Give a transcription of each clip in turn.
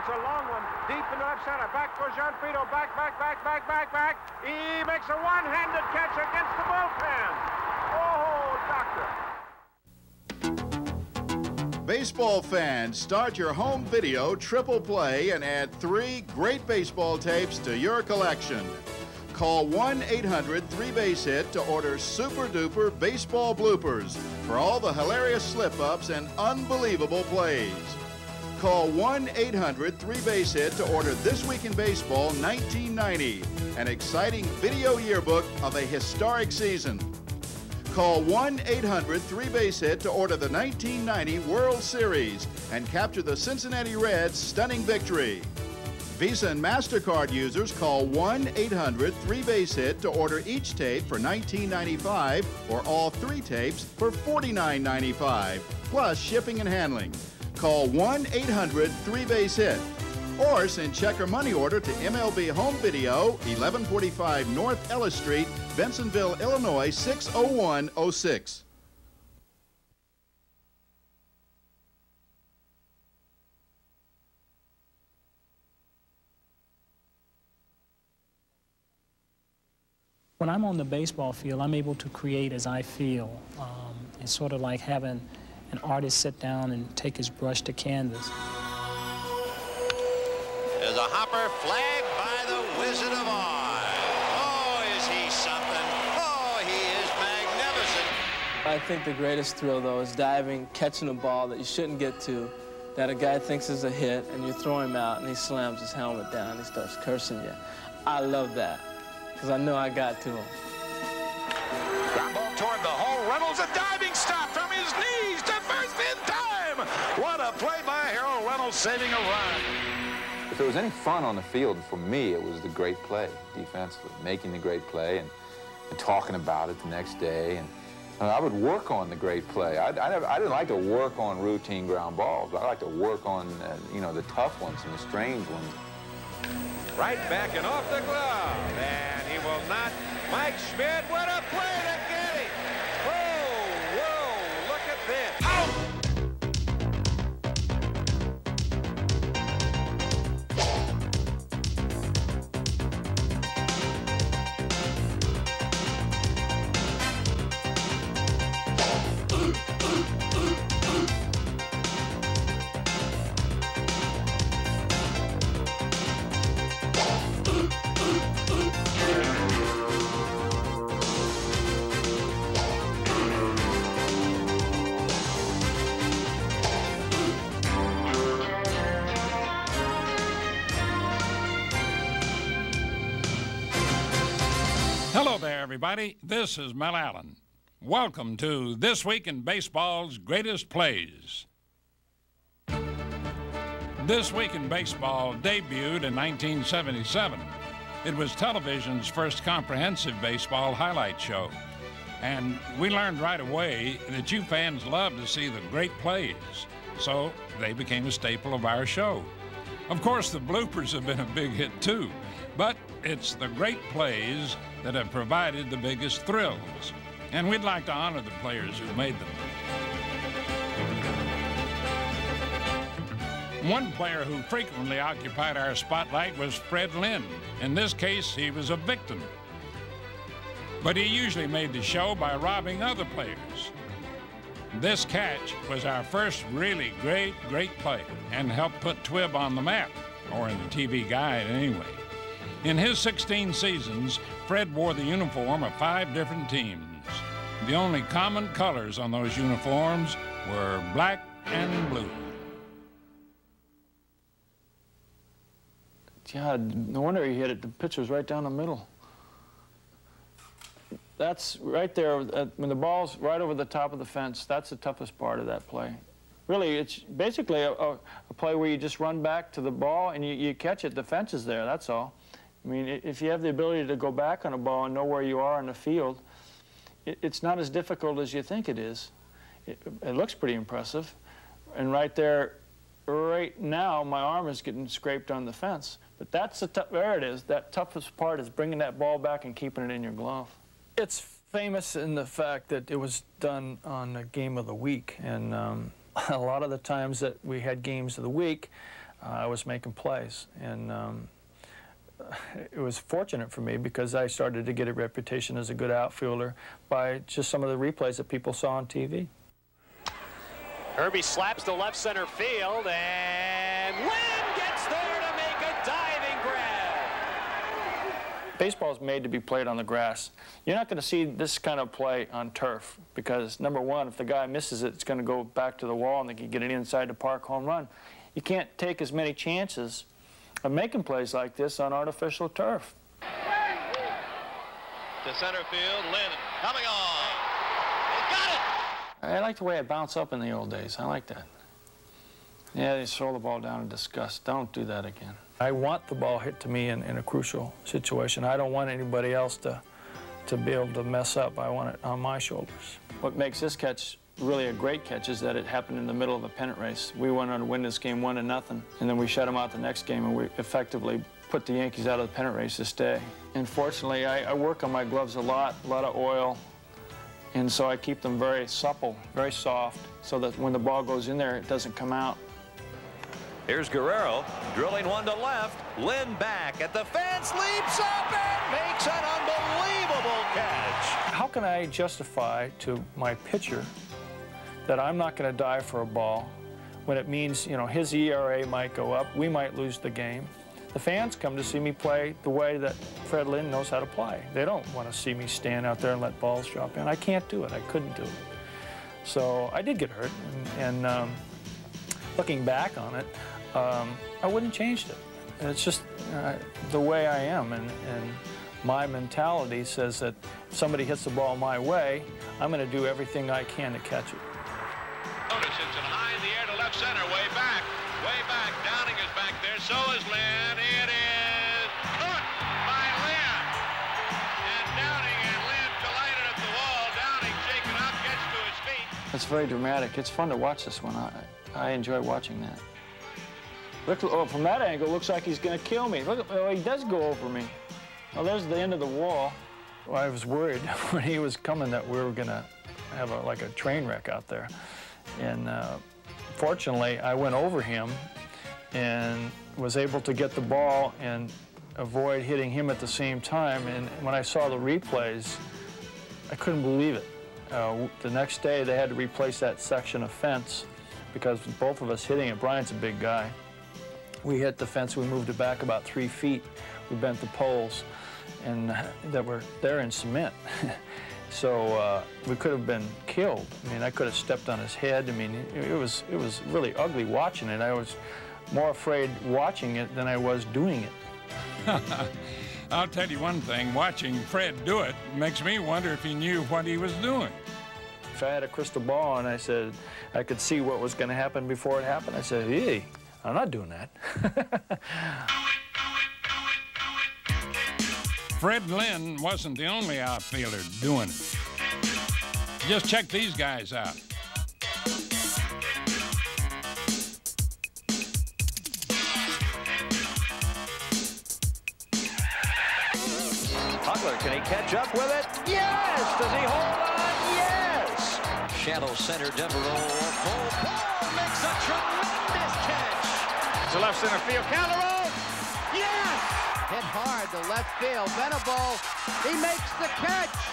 It's a long one, deep in left center. Back for Jean Frito. Back, back, back, back, back, back. He makes a one-handed catch against the bullpen. Oh, doctor. Baseball fans, start your home video triple play and add three great baseball tapes to your collection. Call 1 800 3 Base Hit to order super duper baseball bloopers for all the hilarious slip ups and unbelievable plays. Call 1 800 3 Base Hit to order This Week in Baseball 1990, an exciting video yearbook of a historic season. Call 1 800 3 Base Hit to order the 1990 World Series and capture the Cincinnati Reds' stunning victory. Visa and MasterCard users call 1 800 3 Base Hit to order each tape for $19.95 or all three tapes for $49.95, plus shipping and handling. Call 1 800 3 Base Hit or send check or money order to MLB Home Video, 1145 North Ellis Street, Bensenville, Illinois 60106. When I'm on the baseball field, I'm able to create as I feel. Um, it's sort of like having an artist sit down and take his brush to canvas. There's a hopper flagged by the Wizard of Oz. Oh, is he something? Oh, he is magnificent. I think the greatest thrill, though, is diving, catching a ball that you shouldn't get to, that a guy thinks is a hit, and you throw him out, and he slams his helmet down, and he starts cursing you. I love that because I know I got to him. Ground ball toward the Saving a run. If there was any fun on the field, for me, it was the great play defensively, making the great play and, and talking about it the next day. And uh, I would work on the great play. I, I, never, I, didn't like to work on routine ground balls. I like to work on, uh, you know, the tough ones and the strange ones. Right back and off the glove. And he will not. Mike Schmidt, what a play to get him. Whoa, whoa, look at this. Out! Hello there, everybody. This is Mel Allen. Welcome to This Week in Baseball's Greatest Plays. This Week in Baseball debuted in 1977. It was television's first comprehensive baseball highlight show. And we learned right away that you fans love to see the great plays. So they became a staple of our show. Of course, the bloopers have been a big hit too, but it's the great plays that have provided the biggest thrills. And we'd like to honor the players who made them. One player who frequently occupied our spotlight was Fred Lynn. In this case, he was a victim. But he usually made the show by robbing other players. This catch was our first really great, great play and helped put Twib on the map, or in the TV guide anyway. In his 16 seasons, Fred wore the uniform of five different teams. The only common colors on those uniforms were black and blue. Yeah, no wonder he hit it. The pitch was right down the middle. That's right there, uh, when the ball's right over the top of the fence, that's the toughest part of that play. Really, it's basically a, a, a play where you just run back to the ball and you, you catch it. The fence is there, that's all. I mean, if you have the ability to go back on a ball and know where you are in the field, it's not as difficult as you think it is. It, it looks pretty impressive. And right there, right now, my arm is getting scraped on the fence. But that's the there it is. That toughest part is bringing that ball back and keeping it in your glove. It's famous in the fact that it was done on a game of the week. And um, a lot of the times that we had games of the week, I was making plays. And um, it was fortunate for me because I started to get a reputation as a good outfielder by just some of the replays that people saw on TV. Herbie slaps to left center field, and Lynn gets there to make a diving grab. Baseball is made to be played on the grass. You're not going to see this kind of play on turf because, number one, if the guy misses it, it's going to go back to the wall and they can get an inside the park home run. You can't take as many chances of making plays like this on artificial turf. To center field, Lynn coming on. He got it! I like the way it bounced up in the old days. I like that. Yeah, they throw the ball down in disgust. Don't do that again. I want the ball hit to me in, in a crucial situation. I don't want anybody else to, to be able to mess up. I want it on my shoulders. What makes this catch really a great catch is that it happened in the middle of a pennant race. We went on to win this game one to nothing, and then we shut them out the next game, and we effectively put the Yankees out of the pennant race this day. And fortunately, I, I work on my gloves a lot, a lot of oil, and so I keep them very supple, very soft, so that when the ball goes in there, it doesn't come out. Here's Guerrero drilling one to left. Lynn back at the fence, leaps up and makes an unbelievable catch. How can I justify to my pitcher that I'm not going to die for a ball when it means, you know, his ERA might go up, we might lose the game. The fans come to see me play the way that Fred Lynn knows how to play. They don't want to see me stand out there and let balls drop in. I can't do it. I couldn't do it. So I did get hurt, and, and um, looking back on it, um, I wouldn't change it. It's just uh, the way I am, and, and my mentality says that if somebody hits the ball my way, I'm going to do everything I can to catch it. Notice it's high in the air to left center, way back, way back. Downing is back there, so is Lynn. It is caught by Lynn. And Downing and Lynn collided at the wall. Downing shaken up, gets to his feet. It's very dramatic. It's fun to watch this one. I, I enjoy watching that. Look, oh, from that angle, looks like he's going to kill me. Look, oh, he does go over me. Well, there's the end of the wall. Well, I was worried when he was coming that we were going to have a, like a train wreck out there. And uh, fortunately, I went over him and was able to get the ball and avoid hitting him at the same time. And when I saw the replays, I couldn't believe it. Uh, the next day, they had to replace that section of fence because both of us hitting it, Brian's a big guy. We hit the fence, we moved it back about three feet. We bent the poles, and that were there in cement. so uh, we could have been killed. I mean, I could have stepped on his head. I mean, it, was it was really ugly watching it. I was more afraid watching it than I was doing it. I'll tell you one thing, watching Fred do it makes me wonder if he knew what he was doing. If I had a crystal ball and I said I could see what was going to happen before it happened, I said, hey, I'm not doing that. Fred Lynn wasn't the only outfielder doing it. Just check these guys out. Hugler, can he catch up with it? Yes! Does he hold on? Yes! Shallow center, Devereaux, oh, oh, oh, full ball, makes a tremendous catch. To left center field, Calderon. Hit hard to left field. Venable, he makes the catch.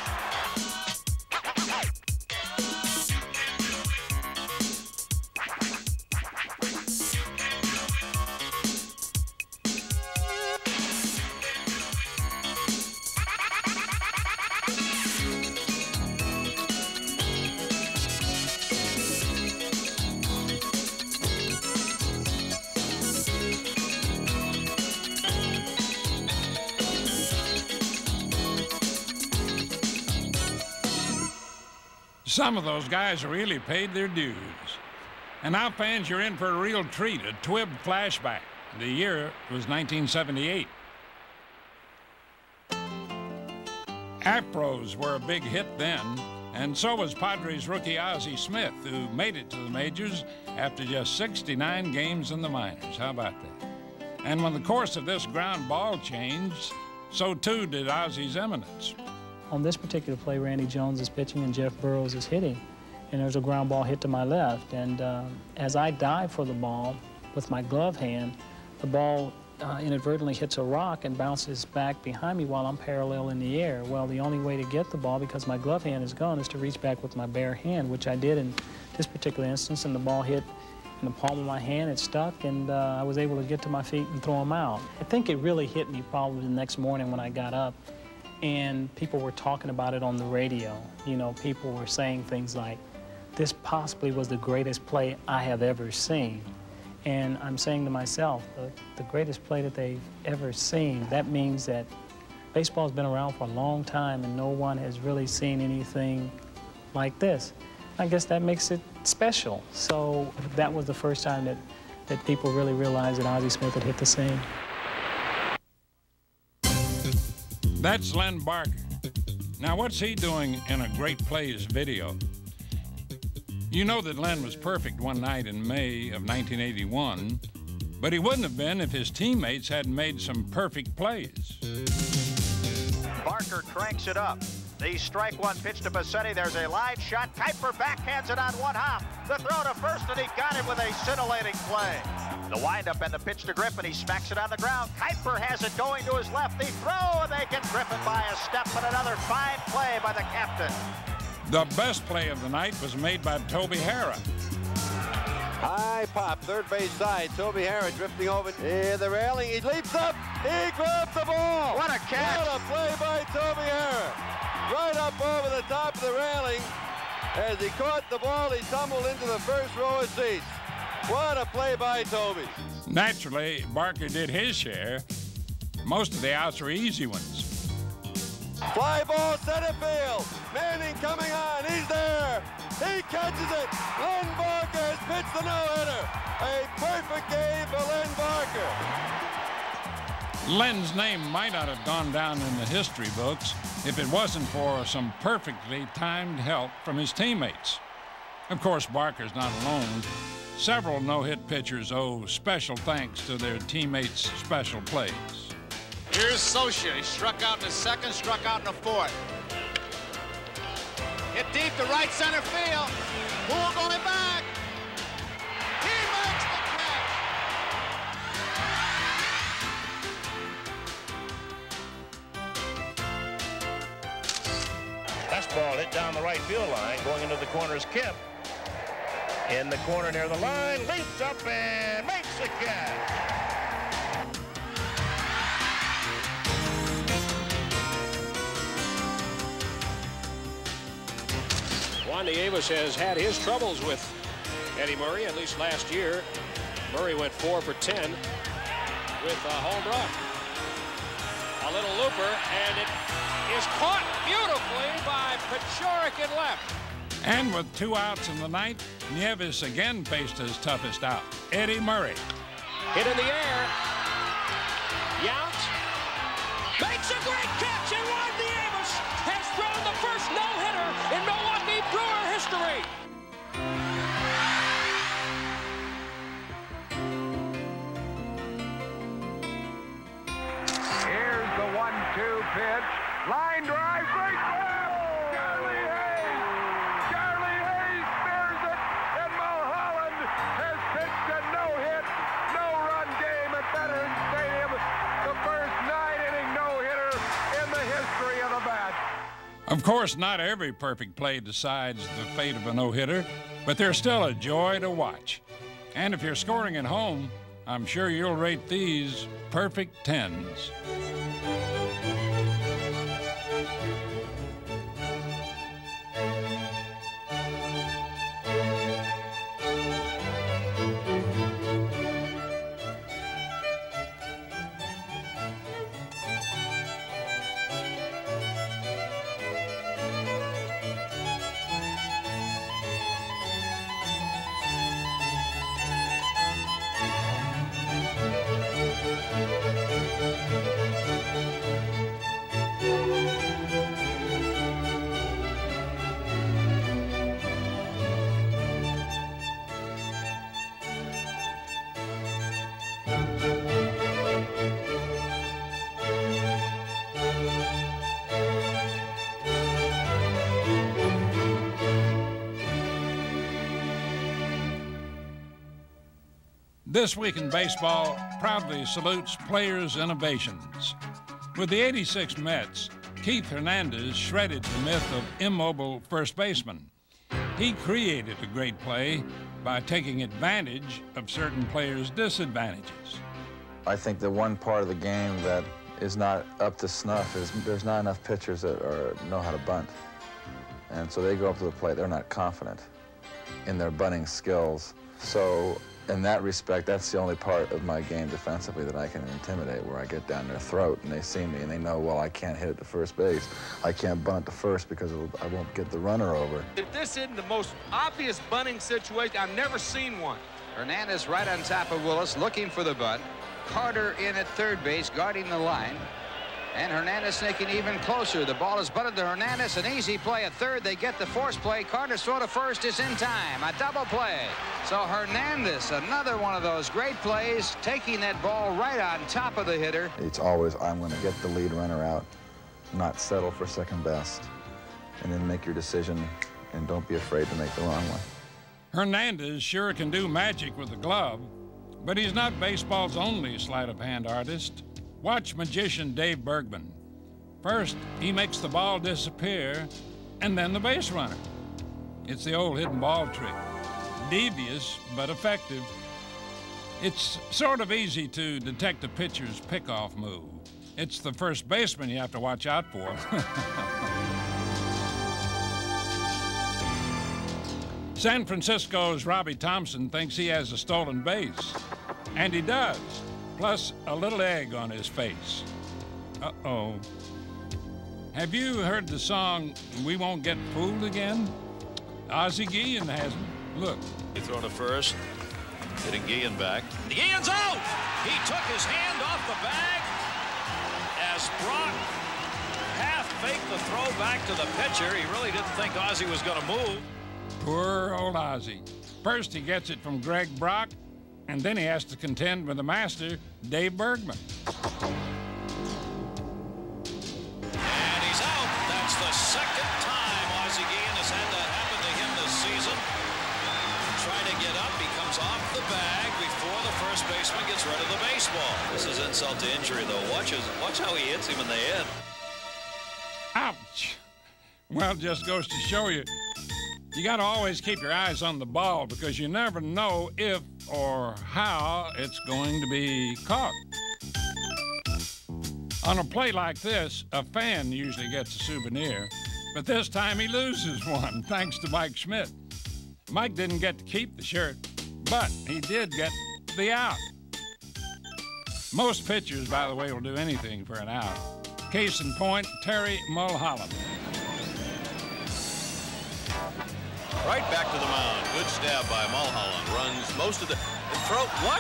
Some of those guys really paid their dues. And now, fans, you're in for a real treat, a Twib flashback. The year was 1978. Afros were a big hit then, and so was Padres rookie Ozzie Smith, who made it to the majors after just 69 games in the minors. How about that? And when the course of this ground ball changed, so too did Ozzie's eminence. On this particular play, Randy Jones is pitching and Jeff Burroughs is hitting. And there's a ground ball hit to my left. And uh, as I dive for the ball, with my glove hand, the ball uh, inadvertently hits a rock and bounces back behind me while I'm parallel in the air. Well, the only way to get the ball, because my glove hand is gone, is to reach back with my bare hand, which I did in this particular instance, and the ball hit in the palm of my hand, it stuck, and uh, I was able to get to my feet and throw them out. I think it really hit me probably the next morning when I got up, and people were talking about it on the radio. You know, people were saying things like, this possibly was the greatest play I have ever seen. And I'm saying to myself, the, the greatest play that they've ever seen, that means that baseball's been around for a long time and no one has really seen anything like this. I guess that makes it special. So that was the first time that, that people really realized that Ozzie Smith had hit the scene. That's Len Barker. Now, what's he doing in a Great Plays video? You know that Len was perfect one night in May of 1981, but he wouldn't have been if his teammates hadn't made some perfect plays. Barker cranks it up. The strike one pitch to Bosetti. There's a line shot. Kuiper backhands it on one hop. The throw to first, and he got it with a scintillating play. The windup and the pitch to Griffin. He smacks it on the ground. Kuiper has it going to his left. The throw, and they get Griffin by a step, and another fine play by the captain. The best play of the night was made by Toby Harrah. High pop, third base side. Toby Harrah drifting over near the railing. He leaps up. He grabs the ball. What a catch. What a play by Toby Harrah right up over the top of the railing. As he caught the ball, he tumbled into the first row of seats. What a play by Toby. Naturally, Barker did his share. Most of the outs were easy ones. Fly ball center field. Manning coming on. He's there. He catches it. Len Barker has pitched the no-hitter. A perfect game for Len Barker. Len's name might not have gone down in the history books, if it wasn't for some perfectly timed help from his teammates. Of course, Barker's not alone. Several no-hit pitchers owe special thanks to their teammates' special plays. Here's Scioscia. He struck out in the second, struck out in the fourth. Hit deep to right center field. Puhl going back. Fastball hit down the right field line, going into the corner is Kemp. In the corner near the line, leaps up and makes the catch. Juan Nieves has had his troubles with Eddie Murray, at least last year. Murray went four for 10 with a home run. A little looper, and it is caught beautifully by Paciorek in left. And with two outs in the ninth, Nieves again faced his toughest out, Eddie Murray. Hit in the air. Yount makes a great catch, and Juan Nieves has thrown the first no-hitter in Milwaukee Brewer history. Here's the one-two pitch. Of course, not every perfect play decides the fate of a no-hitter, but they're still a joy to watch. And if you're scoring at home, I'm sure you'll rate these perfect tens. This Week in Baseball proudly salutes players' innovations. With the 86 Mets, Keith Hernandez shredded the myth of immobile first baseman. He created a great play by taking advantage of certain players' disadvantages. I think the one part of the game that is not up to snuff is there's not enough pitchers that are, know how to bunt. And so they go up to the plate, they're not confident in their bunting skills. So in that respect, that's the only part of my game defensively that I can intimidate, where I get down their throat and they see me and they know, well, I can't hit it to first base. I can't bunt to first because I won't get the runner over. If this isn't the most obvious bunting situation, I've never seen one. Hernandez right on top of Willis, looking for the bunt. Carter in at third base, guarding the line. And Hernandez sneaking even closer. The ball is butted to Hernandez. An easy play at third. They get the force play. Carter's throw to first is in time. A double play. So Hernandez, another one of those great plays, taking that ball right on top of the hitter. It's always, I'm going to get the lead runner out, not settle for second best, and then make your decision and don't be afraid to make the wrong one. Hernandez sure can do magic with the glove, but he's not baseball's only sleight of hand artist. Watch magician Dave Bergman. First, he makes the ball disappear, and then the base runner. It's the old hidden ball trick. Devious, but effective. It's sort of easy to detect a pitcher's pickoff move. It's the first baseman you have to watch out for. San Francisco's Robby Thompson thinks he has a stolen base, and he does plus a little egg on his face. Uh oh. Have you heard the song We Won't Get Fooled Again? Ozzie Guillen hasn't. Look. He thrown to first, hitting Guillen back. Guillen's out! He took his hand off the bag as Brock half faked the throw back to the pitcher. He really didn't think Ozzie was going to move. Poor old Ozzie. First, he gets it from Greg Brock, and then he has to contend with the master, Dave Bergman. And he's out. That's the second time Ozzie Guillen has had that happen to him this season. Trying to get up, he comes off the bag before the first baseman gets rid of the baseball. This is insult to injury, though. Watch, his, watch how he hits him in the head. Ouch! Well, it just goes to show you, you got to always keep your eyes on the ball because you never know if or how it's going to be caught. On a play like this, a fan usually gets a souvenir, but this time he loses one thanks to Mike Schmidt. Mike didn't get to keep the shirt, but he did get the out. Most pitchers, by the way, will do anything for an out. Case in point, Terry Mulholland. Right back to the mound. Good stab by Mulholland. Runs most of the throw. What?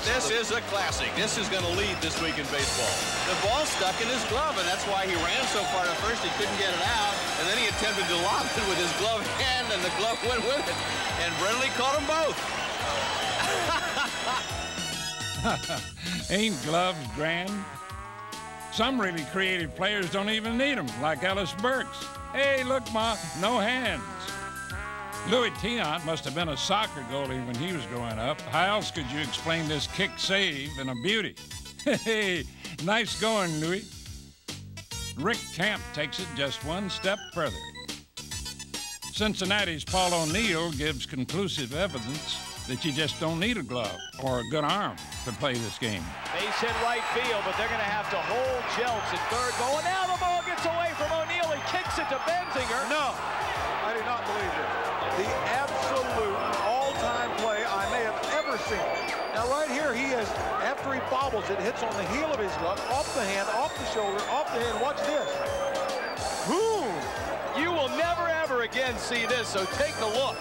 This is a classic. This is going to lead this week in baseball. The ball stuck in his glove, and that's why he ran so far at first he couldn't get it out. And then he attempted to lob it with his glove hand, and the glove went with it. And Brenly caught them both. Ain't gloves grand? Some really creative players don't even need them, like Ellis Burks. Hey, look, Ma, no hands. Luis Tiant must have been a soccer goalie when he was growing up. How else could you explain this kick save and a beauty? Hey, nice going, Louis. Rick Camp takes it just one step further. Cincinnati's Paul O'Neill gives conclusive evidence that you just don't need a glove or a good arm to play this game. Base hit right field, but they're going to have to hold Jelks at third. Going now, the ball gets away from O'Neill. He kicks it to Benzinger. No, I do not believe it. The absolute all-time play I may have ever seen. Now, right here, he is, after he bobbles it, hits on the heel of his glove, off the hand, off the shoulder, off the hand. Watch this. Boom! You will never, ever again see this, so take a look.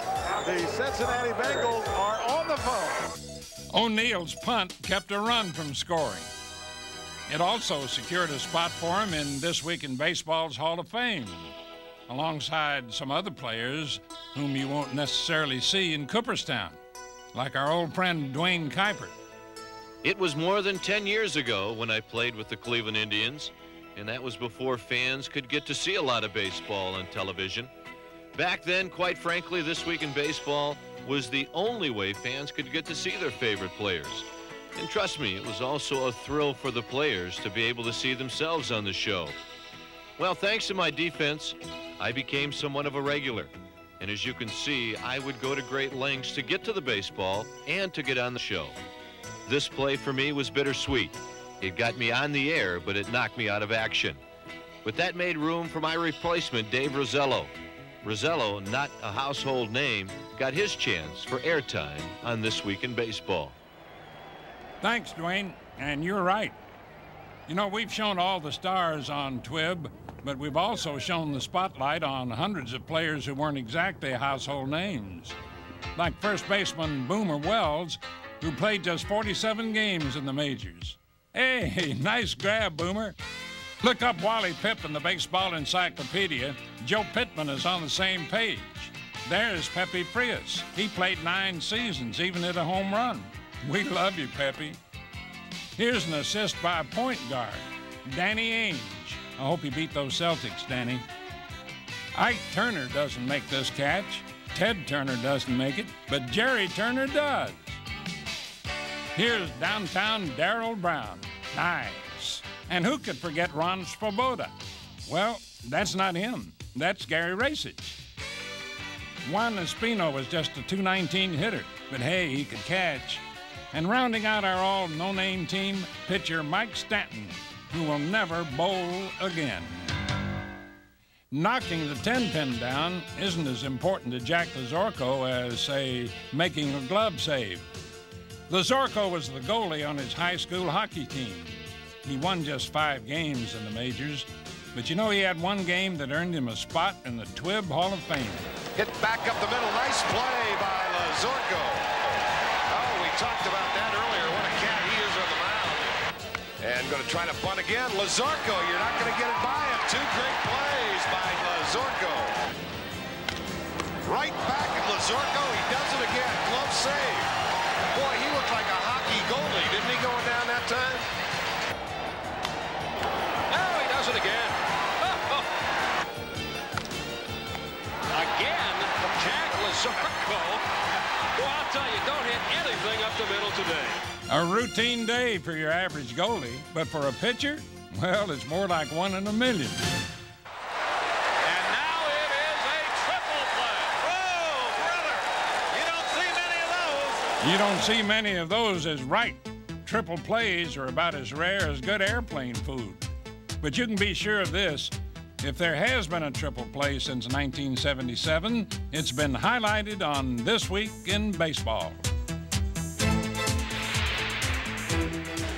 The Cincinnati Bengals are on the phone. O'Neill's punt kept a run from scoring. It also secured a spot for him in This Week in Baseball's Hall of Fame, alongside some other players whom you won't necessarily see in Cooperstown, like our old friend Duane Kuiper. It was more than 10 years ago when I played with the Cleveland Indians, and that was before fans could get to see a lot of baseball on television. Back then, quite frankly, This Week in Baseball was the only way fans could get to see their favorite players. And trust me, it was also a thrill for the players to be able to see themselves on the show. Well, thanks to my defense, I became somewhat of a regular. And as you can see, I would go to great lengths to get to the baseball and to get on the show. This play for me was bittersweet. It got me on the air, but it knocked me out of action. But that made room for my replacement, Dave Rosello. Rosello, not a household name, got his chance for airtime on This Week in Baseball. Thanks, Duane. And you're right. You know, we've shown all the stars on TWIB, but we've also shown the spotlight on hundreds of players who weren't exactly household names. Like first baseman Boomer Wells, who played just 47 games in the majors. Hey, nice grab, Boomer. Look up Wally Pipp in the Baseball Encyclopedia. Joe Pittman is on the same page. There's Pepe Frias. He played nine seasons, even hit a home run. We love you, Pepe. Here's an assist by a point guard, Danny Ainge. I hope you beat those Celtics, Danny. Ike Turner doesn't make this catch. Ted Turner doesn't make it, but Jerry Turner does. Here's downtown Daryl Brown. Nice. And who could forget Ron Swoboda? Well, that's not him. That's Gary Racich. Juan Espino was just a 219 hitter, but hey, he could catch. And rounding out our all no name team, pitcher Mike Stanton, who will never bowl again. Knocking the 10 pin down isn't as important to Jack Lazorko as, say, making a glove save. Lazorko was the goalie on his high school hockey team. He won just five games in the majors, but you know he had one game that earned him a spot in the TWIB Hall of Fame. Hit back up the middle. Nice play by Lazorko. Oh, we talked about that earlier. What a cat he is on the mound. And going to try to bunt again. Lazorko, you're not going to get it by him. Two great plays by Lazorko. Right back at Lazorko. He does it again. Glove save. Boy, he looked like a hockey goalie, didn't he, going down that time? Now he does it again. again, Jack Lazorko. Well, I'll tell you, don't hit anything up the middle today. A routine day for your average goalie, but for a pitcher, well, it's more like one in a million. You don't see many of those as right. Triple plays are about as rare as good airplane food. But you can be sure of this if there has been a triple play since 1977, it's been highlighted on This Week in Baseball.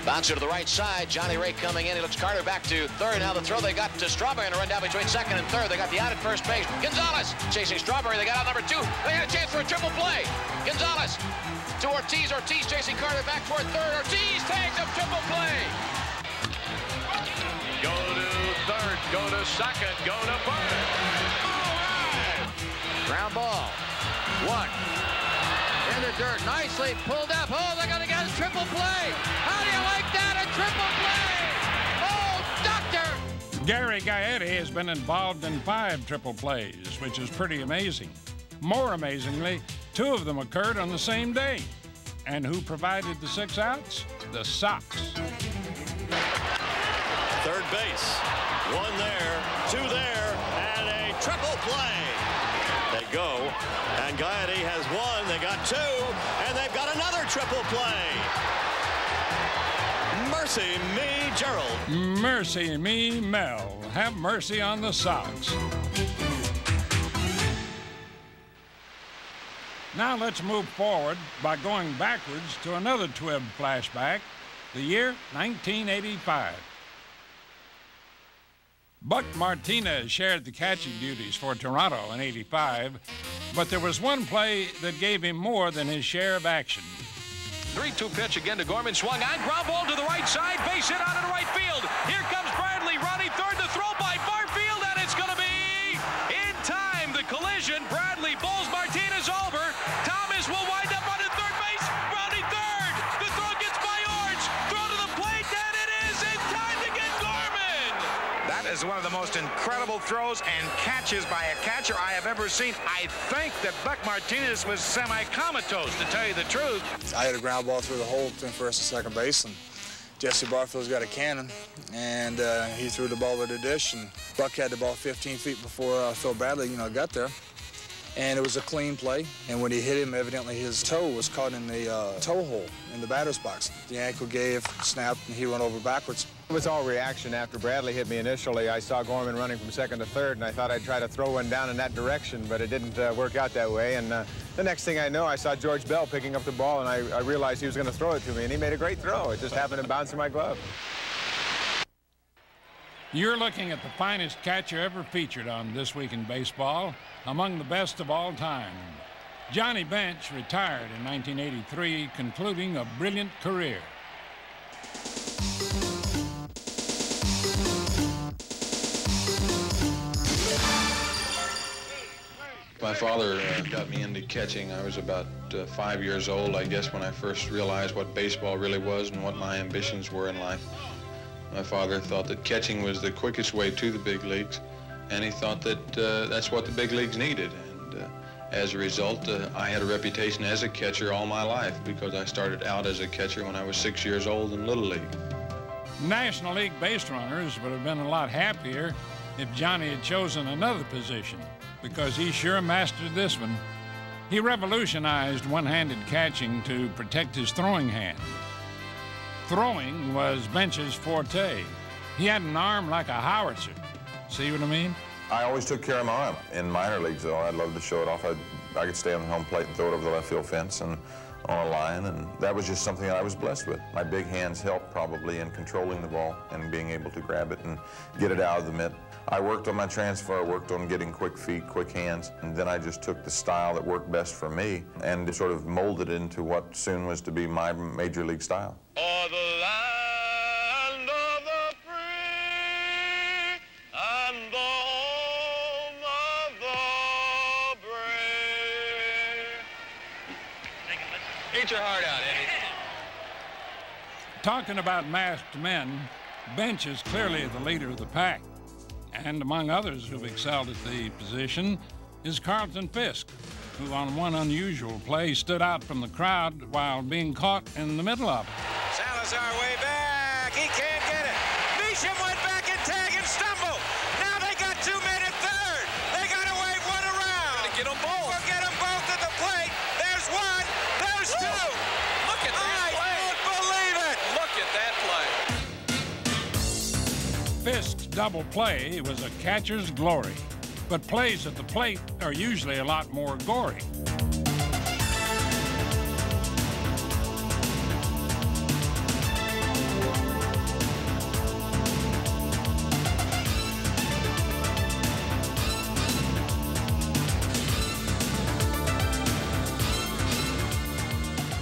Bouncer to the right side. Johnny Ray coming in. He looks Carter back to third. Now the throw they got to Strawberry and a run down between second and third. They got the out at first base. Gonzalez chasing Strawberry. They got out number two. They had a chance for a triple play. Gonzalez to Ortiz. Ortiz chasing Carter back toward third. Ortiz tags a triple play. Go to third, go to second, go to first. Ground ball. One. In the dirt. Nicely pulled up. Oh, they're going to get triple play. How do you like that? A triple play. Oh, doctor. Gary Gaetti has been involved in five triple plays, which is pretty amazing. More amazingly, two of them occurred on the same day. And who provided the six outs? The Sox. Third base. One there, two there, and a triple play. They go, and Gaetti has one. They got two, and they've got another triple play. Mercy me, Gerald. Mercy me, Mel. Have mercy on the Sox. Now let's move forward by going backwards to another TWIB flashback, the year 1985. Buck Martinez shared the catching duties for Toronto in 85, but there was one play that gave him more than his share of action. 3-2 pitch again to Gorman. Swung on. Ground ball to the right side. Base hit out of the right field. Here comes most incredible throws and catches by a catcher I have ever seen. I think that Buck Martinez was semi-comatose, to tell you the truth. I had a ground ball through the hole between first and second base, and Jesse Barfield's got a cannon, and uh, he threw the ball at the dish, and Buck had the ball 15 feet before uh, Phil Bradley, you know, got there. And it was a clean play, and when he hit him, evidently his toe was caught in the uh, toe hole in the batter's box. The ankle gave, snapped, and he went over backwards. It was all reaction after Bradley hit me initially. I saw Gorman running from second to third, and I thought I'd try to throw one down in that direction, but it didn't uh, work out that way. And uh, the next thing I know, I saw George Bell picking up the ball, and I, I realized he was going to throw it to me, and he made a great throw. It just happened to bounce in my glove. You're looking at the finest catcher ever featured on This Week in Baseball, among the best of all time. Johnny Bench retired in 1983, concluding a brilliant career. My father uh, got me into catching. I was about uh, five years old, I guess, when I first realized what baseball really was and what my ambitions were in life. My father thought that catching was the quickest way to the big leagues, and he thought that uh, that's what the big leagues needed. And uh, as a result, uh, I had a reputation as a catcher all my life because I started out as a catcher when I was six years old in Little League. National League base runners would have been a lot happier if Johnny had chosen another position because he sure mastered this one. He revolutionized one-handed catching to protect his throwing hand. Throwing was Bench's forte. He had an arm like a howitzer. See what I mean? I always took care of my arm. In minor leagues, though, I'd love to show it off. I'd, I could stay on the home plate and throw it over the left field fence and on a line, and that was just something I was blessed with. My big hands helped probably in controlling the ball and being able to grab it and get it out of the mitt. I worked on my transfer, I worked on getting quick feet, quick hands, and then I just took the style that worked best for me and sort of molded it into what soon was to be my major league style. For the land of the free and the home of the brave. Eat your heart out, Eddie. Talking about masked men, Bench is clearly the leader of the pack. And among others who've excelled at the position is Carlton Fisk, who on one unusual play stood out from the crowd while being caught in the middle of it. Salazar way back. He can't get it. Measham went double play was a catcher's glory, but plays at the plate are usually a lot more gory.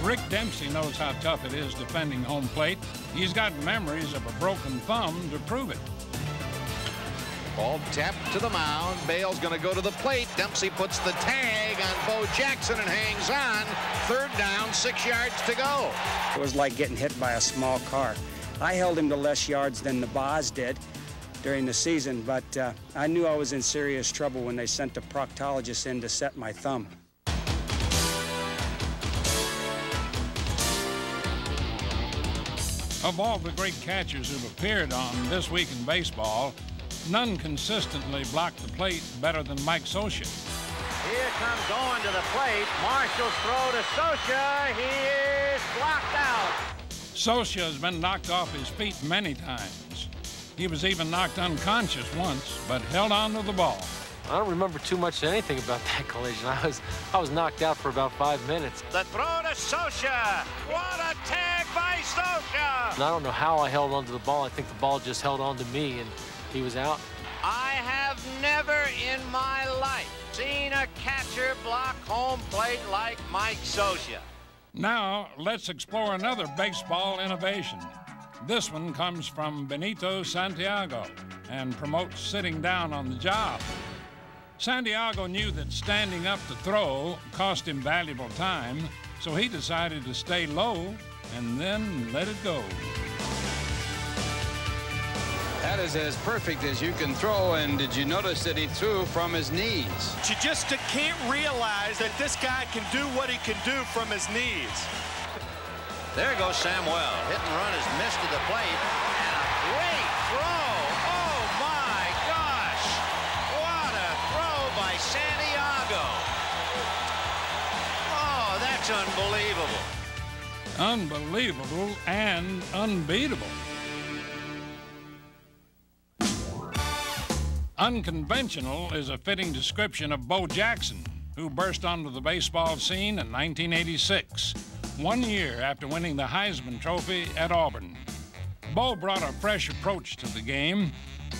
Rick Dempsey knows how tough it is defending home plate. He's got memories of a broken thumb to prove it. Ball tapped to the mound. Bale's going to go to the plate. Dempsey puts the tag on Bo Jackson and hangs on. Third down, six yards to go. It was like getting hit by a small car. I held him to less yards than the Boz did during the season, but uh, I knew I was in serious trouble when they sent a proctologist in to set my thumb. Of all the great catchers who've appeared on This Week in Baseball, none consistently blocked the plate better than Mike Scioscia. Here comes Owen to the plate. Marshall's throw to Scioscia. He is blocked out. Scioscia has been knocked off his feet many times. He was even knocked unconscious once, but held on to the ball. I don't remember too much anything about that collision. I was I was knocked out for about five minutes. The throw to Scioscia. What a tag by Scioscia. And I don't know how I held onto the ball. I think the ball just held on to me and he was out. I have never in my life seen a catcher block home plate like Mike Scioscia. Now, let's explore another baseball innovation. This one comes from Benito Santiago and promotes sitting down on the job. Santiago knew that standing up to throw cost him valuable time, so he decided to stay low and then let it go. That is as perfect as you can throw, and did you notice that he threw from his knees? You just can't realize that this guy can do what he can do from his knees. There goes Samuel. Hit and run is missed to the plate. And a great throw. Oh, my gosh. What a throw by Santiago. Oh, that's unbelievable. Unbelievable and unbeatable. Unconventional is a fitting description of Bo Jackson, who burst onto the baseball scene in 1986, one year after winning the Heisman Trophy at Auburn. Bo brought a fresh approach to the game,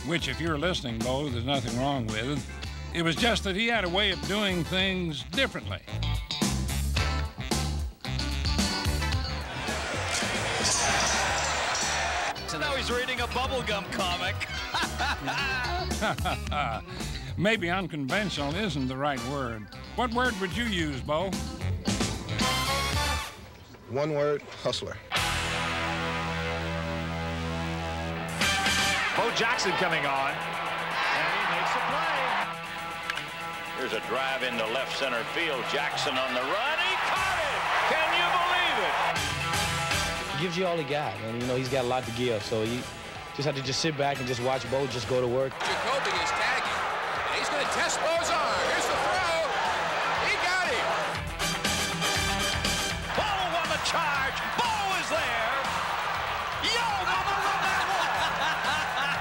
which, if you're listening, Bo, there's nothing wrong with. It was just that he had a way of doing things differently. So now he's reading a bubblegum comic. Maybe unconventional isn't the right word. What word would you use, Bo? One word, hustler. Bo Jackson coming on. And he makes a play. Here's a drive into left center field. Jackson on the run. He caught it. Can you believe it? He gives you all he got, and you know he's got a lot to give. So you just have to just sit back and just watch Bo just go to work. Jacoby is tagging. And he's going to test Bo's arm. Here's the throw. He got him. Bo on the charge. Bo is there. Yo, mama, run that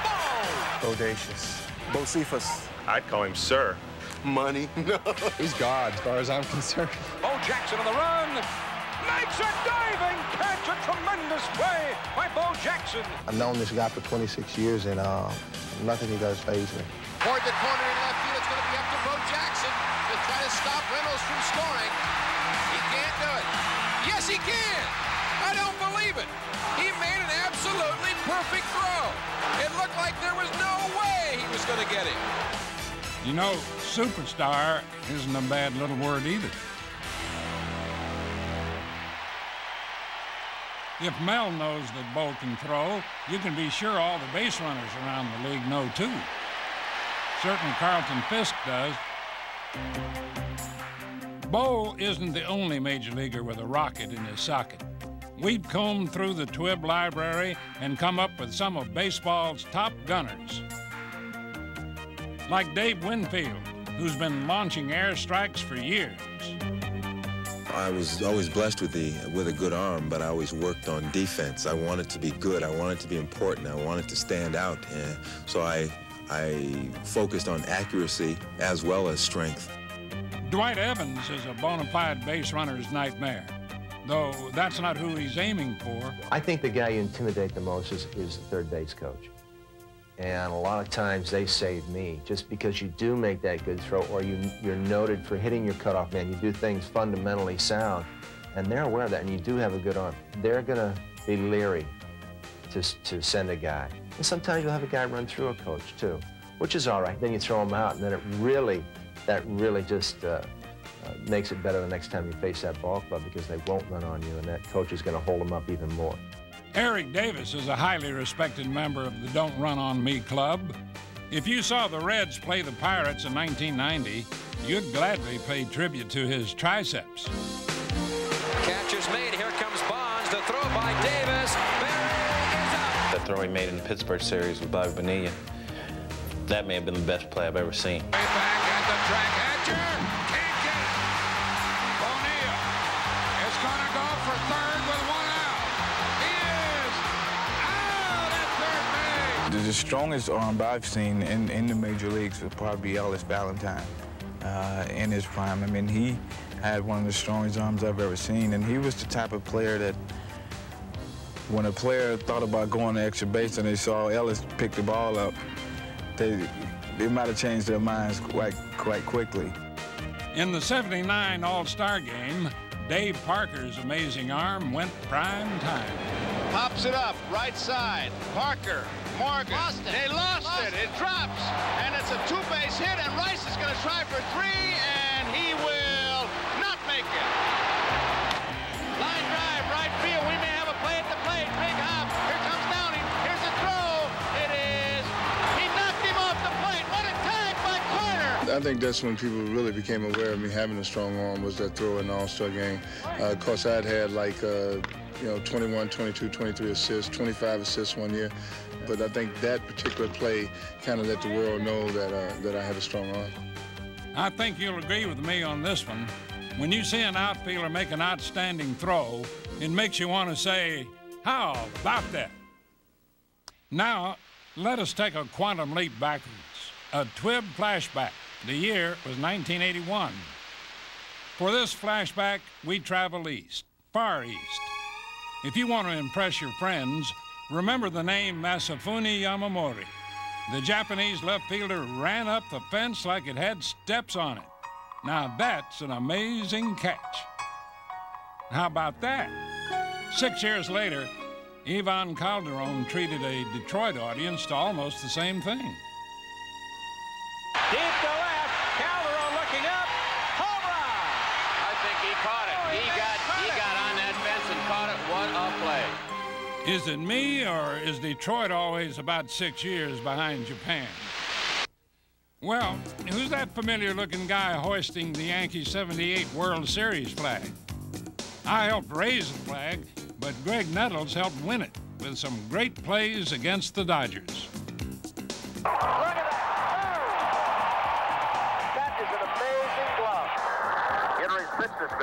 wall. Bodacious. Bocephus. I'd call him sir. Money. No. He's God, as far as I'm concerned. Bo Jackson on the run. Makes a diving catch. A tremendous play by Bo Jackson. I've known this guy for 26 years, and uh, nothing he does phase me. Toward the corner in left field. It's going to be up to Bo Jackson to try to stop Reynolds from scoring. He can't do it. Yes, he can. I don't believe it. He made an absolutely perfect throw. It looked like there was no way he was going to get it. You know, superstar isn't a bad little word either. If Mel knows that Bo can throw, you can be sure all the base runners around the league know too. Certainly Carlton Fisk does. Bo isn't the only major leaguer with a rocket in his socket. We've combed through the TWIB library and come up with some of baseball's top gunners. Like Dave Winfield, who's been launching airstrikes for years. I was always blessed with the with a good arm, but I always worked on defense. I wanted to be good. I wanted to be important. I wanted to stand out. And so I I focused on accuracy as well as strength. Dwight Evans is a bona fide base runner's nightmare, though that's not who he's aiming for. I think the guy you intimidate the most is, is the third base coach. And a lot of times they save me just because you do make that good throw or you, you're noted for hitting your cutoff man. You do things fundamentally sound, and they're aware of that, and you do have a good arm. They're going to be leery to, to send a guy. And sometimes you'll have a guy run through a coach, too, which is all right. Then you throw him out, and then it really, that really just uh, uh, makes it better the next time you face that ball club because they won't run on you, and that coach is going to hold them up even more. Eric Davis is a highly respected member of the Don't Run On Me Club. If you saw the Reds play the Pirates in 1990, you'd gladly pay tribute to his triceps. Catch is made. Here comes Bonds. The throw by Davis. Barry is up. That throw he made in the Pittsburgh series with Bobby Bonilla, that may have been the best play I've ever seen. Back at the track. The, the strongest arm I've seen in, in the major leagues would probably be Ellis Valentine uh, in his prime. I mean, he had one of the strongest arms I've ever seen, and he was the type of player that when a player thought about going to extra base and they saw Ellis pick the ball up, they, they might have changed their minds quite, quite quickly. In the 79 All Star game, Dave Parker's amazing arm went prime time. Pops it up, right side. Parker, Morgan. Lost they lost, lost it. it. It drops. And it's a two-base hit, and Rice is going to try for three, and he will not make it. Line drive, right field. We may have a play at the plate. Big hop. Here comes Downing. Here's a throw. It is. He knocked him off the plate. What a tag by Carter. I think that's when people really became aware of me having a strong arm was that throw in the All-Star game. Uh, of course, I'd had like... Uh, you know, 21, 22, 23 assists, 25 assists one year. But I think that particular play kind of let the world know that, uh, that I had a strong arm. I think you'll agree with me on this one. When you see an outfielder make an outstanding throw, it makes you want to say, how about that? Now, let us take a quantum leap backwards. A TWIB flashback. The year was 1981. For this flashback, we travel east, far east. If you want to impress your friends, remember the name Masafune Yamamori. The Japanese left fielder ran up the fence like it had steps on it. Now that's an amazing catch. How about that? Six years later, Ivan Calderon treated a Detroit audience to almost the same thing. Deep Is it me, or is Detroit always about six years behind Japan? Well, who's that familiar looking guy hoisting the Yankee 78 World Series flag? I helped raise the flag, but Graig Nettles helped win it with some great plays against the Dodgers.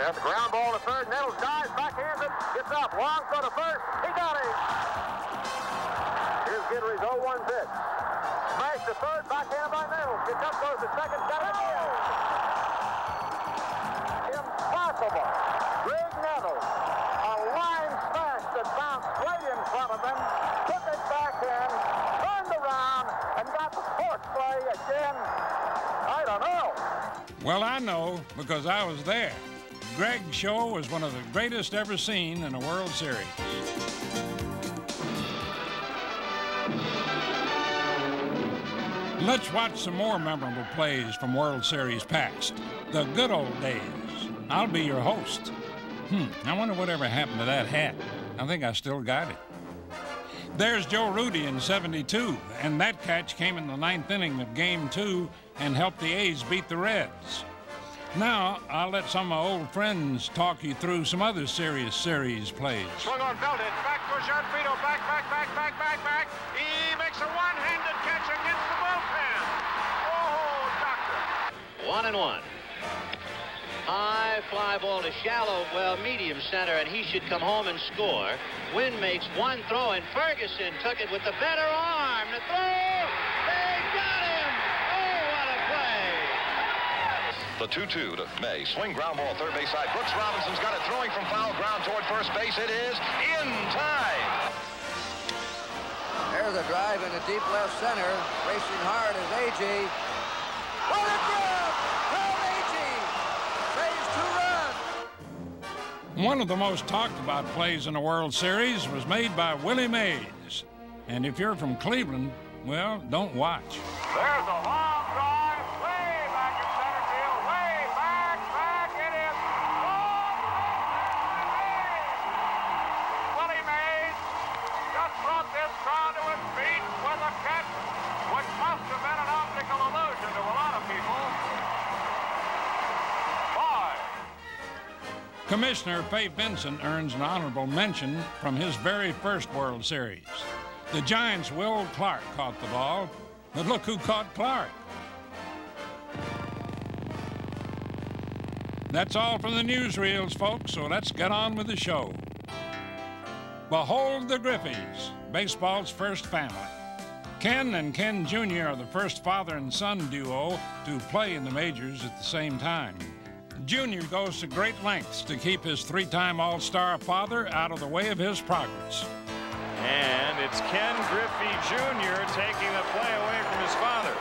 Ground ball to third. Nettles dives, backhands it, gets up. Long throw to first. He got it. Here's Henry's 0-1 pitch. Smash to third, backhand by Nettles. Gets up, goes to second, got it again. Impossible. Graig Nettles, a line smash that bounced right in front of him, took it back in, turned around, and got the fourth play again. I don't know. Well, I know because I was there. Graig's show was one of the greatest ever seen in a World Series. Let's watch some more memorable plays from World Series past. The good old days. I'll be your host. Hmm, I wonder whatever happened to that hat. I think I still got it. There's Joe Rudi in 72, and that catch came in the ninth inning of Game 2 and helped the A's beat the Reds. Now, I'll let some of my old friends talk you through some other serious series plays. Swung on, belted. Back to Frito. Back, back, back, back, back, back. He makes a one-handed catch against the bullpen. Oh, doctor. One and one. High fly ball to shallow, well, medium center, and he should come home and score. Wynn makes one throw, and Ferguson took it with the better arm. The throw! They got him! Oh, what a play! The 2-2 to May. Swing ground ball third base side. Brooks Robinson's got it throwing from foul ground toward first base. It is in time. There's a drive into deep left center. Racing hard is A.J. What a grab! Held A.J. Saves two runs. One of the most talked about plays in the World Series was made by Willie Mays. And if you're from Cleveland, well, don't watch. There's a Commissioner Fay Vincent earns an honorable mention from his very first World Series. The Giants' Will Clark caught the ball, but look who caught Clark. That's all from the newsreels, folks, so let's get on with the show. Behold the Griffeys, baseball's first family. Ken and Ken Jr. are the first father and son duo to play in the majors at the same time. Junior goes to great lengths to keep his three time All Star father out of the way of his progress. And it's Ken Griffey Jr. taking the play away from his father.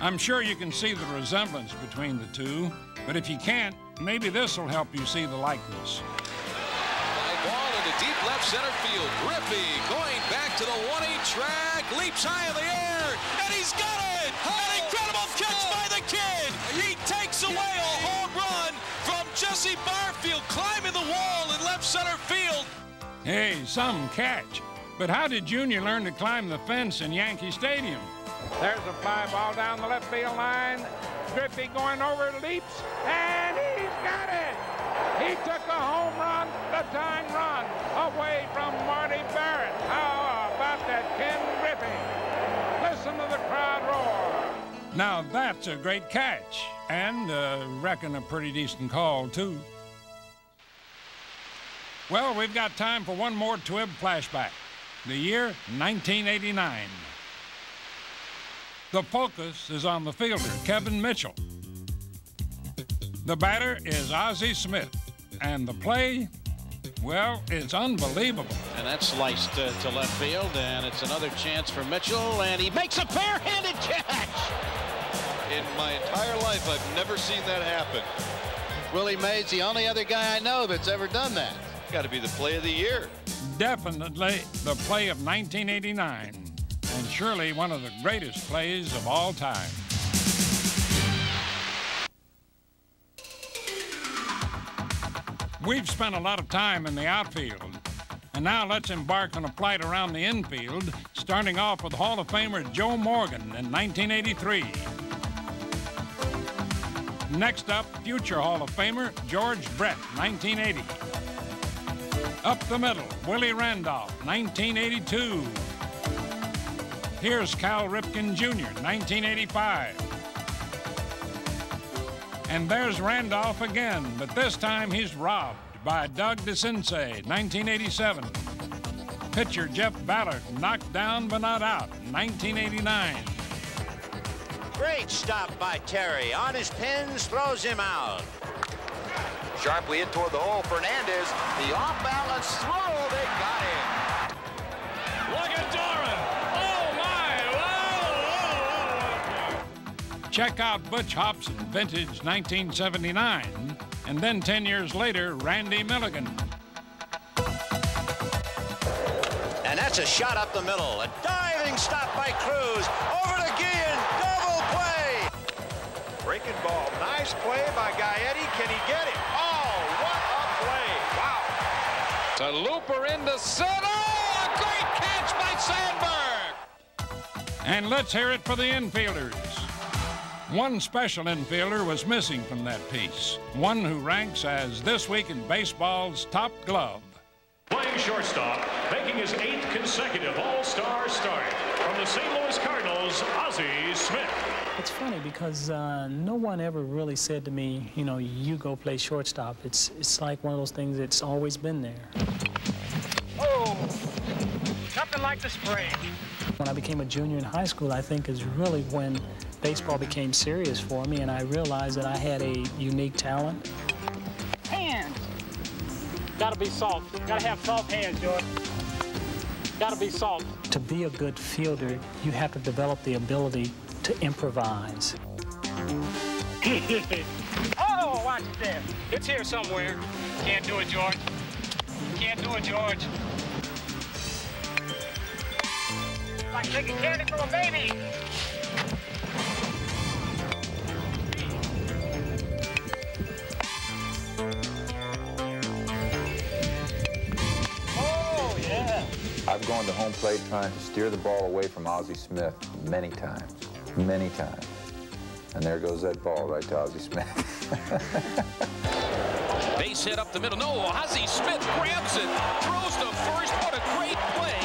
I'm sure you can see the resemblance between the two, but if you can't, maybe this will help you see the likeness. Fly ball into deep left center field. Griffey going back to the 1-8 track, leaps high in the air, and he's got it! An incredible catch by the kid! He away a home run from Jesse Barfield, climbing the wall in left center field. Hey, some catch. But how did Junior learn to climb the fence in Yankee Stadium? There's a fly ball down the left field line. Griffey going over, leaps, and he's got it. He took a home run, the tying run, away from Marty Barrett. Now that's a great catch, and uh, reckon a pretty decent call too. Well, we've got time for one more Twib flashback. The year 1989. The focus is on the fielder, Kevin Mitchell. The batter is Ozzie Smith. And the play, well, it's unbelievable. And that's sliced uh, to left field, and it's another chance for Mitchell, and he makes a fair-handed catch. In my entire life, I've never seen that happen. Willie Mays, the only other guy I know that's ever done that. Got to be the play of the year. Definitely the play of 1989, and surely one of the greatest plays of all time. We've spent a lot of time in the outfield, and now let's embark on a flight around the infield, starting off with Hall of Famer Joe Morgan in 1983. Next up, future Hall of Famer George Brett, 1980. Up the middle, Willie Randolph, 1982. Here's Cal Ripken Jr., 1985. And there's Randolph again, but this time he's robbed by Doug DeCinces, 1987. Pitcher Jeff Ballard knocked down but not out, 1989. Great stop by Terry. On his pins, throws him out. Sharply in toward the hole. Fernandez, the off-balance throw. They got him. Look at Doran. Oh, my. Check out Butch Hobson, vintage 1979. And then 10 years later, Randy Milligan. And that's a shot up the middle. A diving stop by Cruz. Over to Guillen. Double play. Breaking ball. Nice play by Gaetti. Can he get it? Oh, what a play. Wow. To Looper into center. A great catch by Sandberg. And let's hear it for the infielders. One special infielder was missing from that piece. One who ranks as this week in baseball's top glove. Playing shortstop, making his eighth consecutive All-Star start from the St. Louis Cardinals, Ozzie Smith. It's funny because uh, no one ever really said to me, you know, you go play shortstop. It's it's like one of those things that's always been there. Oh, nothing like the spring. When I became a junior in high school, I think is really when baseball became serious for me, and I realized that I had a unique talent. Hands. Gotta be soft. Gotta have soft hands, George. Gotta be soft. To be a good fielder, you have to develop the ability to improvise. oh, watch it there. It's here somewhere. Can't do it, George. Can't do it, George. Like taking candy from a baby. Oh. I've gone to home plate trying to steer the ball away from Ozzie Smith many times, many times. And there goes that ball right to Ozzie Smith. Base hit up the middle. No, Ozzie Smith grabs it, throws to first. What a great play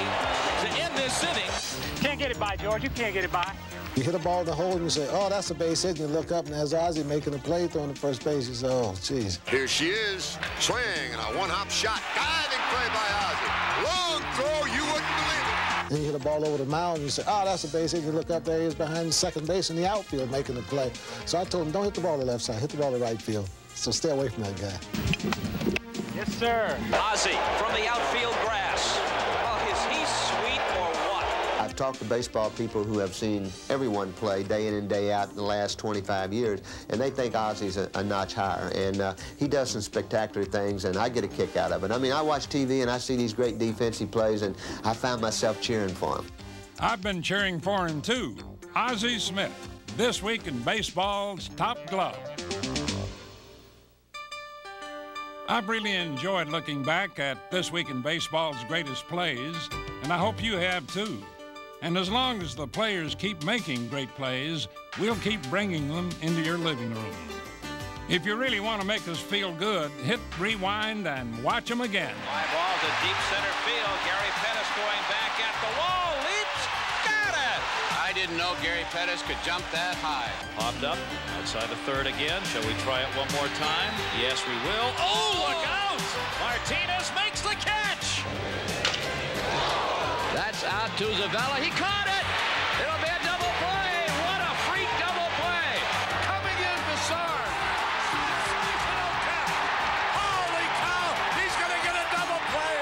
to end this inning. Can't get it by, George. You can't get it by. You hit a ball to hold and you say, oh, that's a base hit. And you look up and there's Ozzie making a play throwing to first base. You say, oh, jeez. Here she is. Swing and a one-hop shot. Diving Then you hit a ball over the mound and you say, oh, that's a base hit. And you look up there, he's behind the second base in the outfield making the play. So I told him, don't hit the ball to the left side. Hit the ball to the right field. So stay away from that guy. Yes, sir. Ozzie from the outfield grass. Talked to baseball people who have seen everyone play day in and day out in the last 25 years, and they think Ozzie's a, a notch higher. And uh, he does some spectacular things, and I get a kick out of it. I mean, I watch TV and I see these great defensive plays, and I find myself cheering for him. I've been cheering for him too. Ozzie Smith, this week in baseball's top glove. I've really enjoyed looking back at This Week in Baseball's greatest plays, and I hope you have too. And as long as the players keep making great plays, we'll keep bringing them into your living room. If you really want to make us feel good, hit rewind and watch them again. Fly ball to deep center field. Gary Pettis going back at the wall. Leaps. Got it. I didn't know Gary Pettis could jump that high. Popped up outside the third again. Shall we try it one more time? Yes, we will. Oh, look out! Martinez makes the That's out to Zavala. He caught it. It'll be a double play. What a freak double play. Coming in Bassard. Holy cow! He's going to get a double play.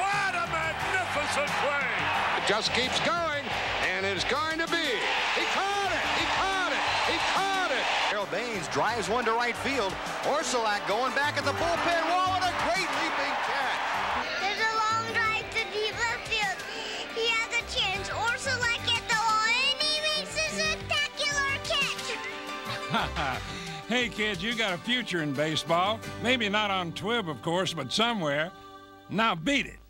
What a magnificent play! It just keeps going, and it's going to be. He caught it! He caught it! He caught it! Harold Baines drives one to right field. Orsulak going back at the bullpen wall and a great leaping catch. hey, kids, you got a future in baseball. Maybe not on Twib, of course, but somewhere. Now beat it.